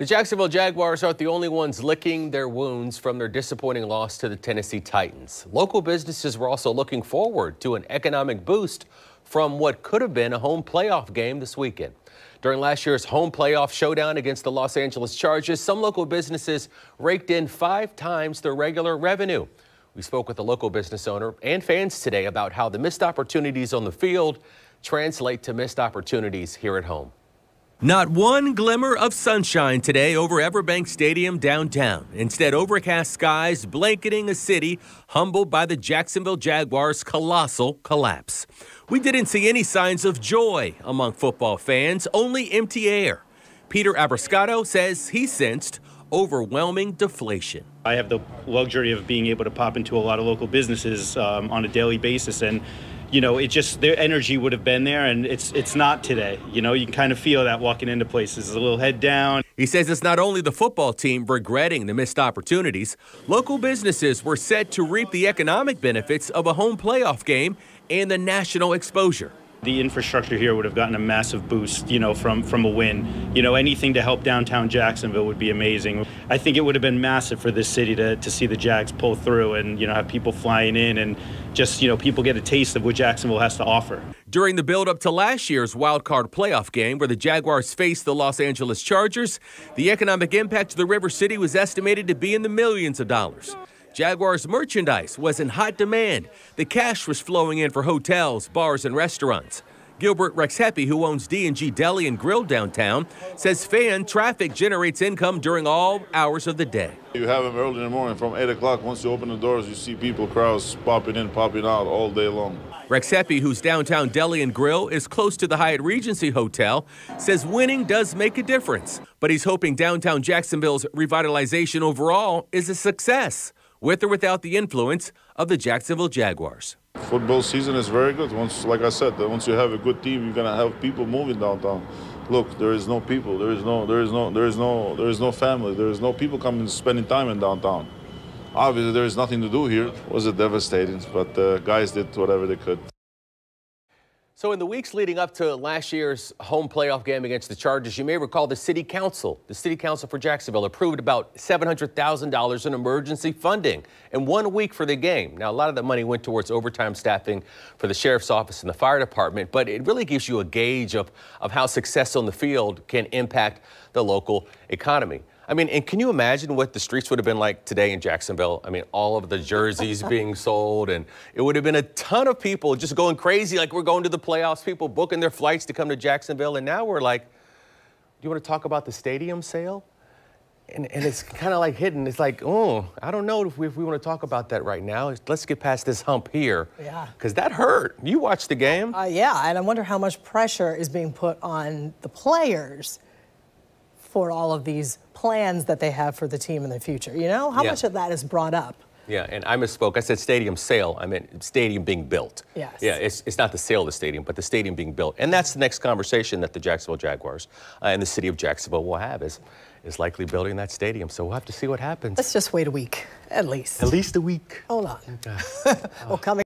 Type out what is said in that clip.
The Jacksonville Jaguars aren't the only ones licking their wounds from their disappointing loss to the Tennessee Titans. Local businesses were also looking forward to an economic boost from what could have been a home playoff game this weekend. During last year's home playoff showdown against the Los Angeles Chargers, some local businesses raked in five times their regular revenue. We spoke with a local business owner and fans today about how the missed opportunities on the field translate to missed opportunities here at home. Not one glimmer of sunshine today over Everbank Stadium downtown. Instead, overcast skies blanketing a city humbled by the Jacksonville Jaguars' colossal collapse. We didn't see any signs of joy among football fans, only empty air. Peter Abrascato says he sensed overwhelming deflation. I have the luxury of being able to pop into a lot of local businesses um, on a daily basis and you know, it just their energy would have been there, and it's it's not today. You know, you can kind of feel that walking into places, a little head down. He says it's not only the football team regretting the missed opportunities. Local businesses were set to reap the economic benefits of a home playoff game and the national exposure the infrastructure here would have gotten a massive boost, you know, from from a win. You know, anything to help downtown Jacksonville would be amazing. I think it would have been massive for this city to, to see the Jags pull through and, you know, have people flying in and just, you know, people get a taste of what Jacksonville has to offer. During the build up to last year's wild card playoff game where the Jaguars faced the Los Angeles Chargers, the economic impact to the River City was estimated to be in the millions of dollars. Jaguars merchandise was in hot demand. The cash was flowing in for hotels, bars, and restaurants. Gilbert Rexhepi, who owns D&G Deli and Grill downtown, says fan traffic generates income during all hours of the day. You have them early in the morning from 8 o'clock. Once you open the doors, you see people, crowds popping in, popping out all day long. Rexhepi, whose downtown deli and grill is close to the Hyatt Regency Hotel, says winning does make a difference, but he's hoping downtown Jacksonville's revitalization overall is a success with or without the influence of the Jacksonville Jaguars. Football season is very good. Once, like I said, once you have a good team, you're gonna have people moving downtown. Look, there is no people. There is no. There is no. There is no. There is no family. There is no people coming spending time in downtown. Obviously, there is nothing to do here. It was it devastating? But the uh, guys did whatever they could. So in the weeks leading up to last year's home playoff game against the Chargers, you may recall the city council, the city council for Jacksonville approved about $700,000 in emergency funding in one week for the game. Now, a lot of that money went towards overtime staffing for the sheriff's office and the fire department, but it really gives you a gauge of, of how success on the field can impact the local economy. I mean, and can you imagine what the streets would have been like today in Jacksonville? I mean, all of the jerseys being sold, and it would have been a ton of people just going crazy, like we're going to the playoffs, people booking their flights to come to Jacksonville. And now we're like, do you want to talk about the stadium sale? And, and it's kind of like hidden. It's like, oh, I don't know if we, if we want to talk about that right now. Let's get past this hump here. Yeah. Because that hurt. You watched the game. Uh, yeah, and I wonder how much pressure is being put on the players for all of these plans that they have for the team in the future. You know, how yeah. much of that is brought up? Yeah, and I misspoke. I said stadium sale. I meant stadium being built. Yes. Yeah, it's, it's not the sale of the stadium, but the stadium being built. And that's the next conversation that the Jacksonville Jaguars uh, and the city of Jacksonville will have is, is likely building that stadium. So we'll have to see what happens. Let's just wait a week, at least. At least a week. Hold on. Okay. well, coming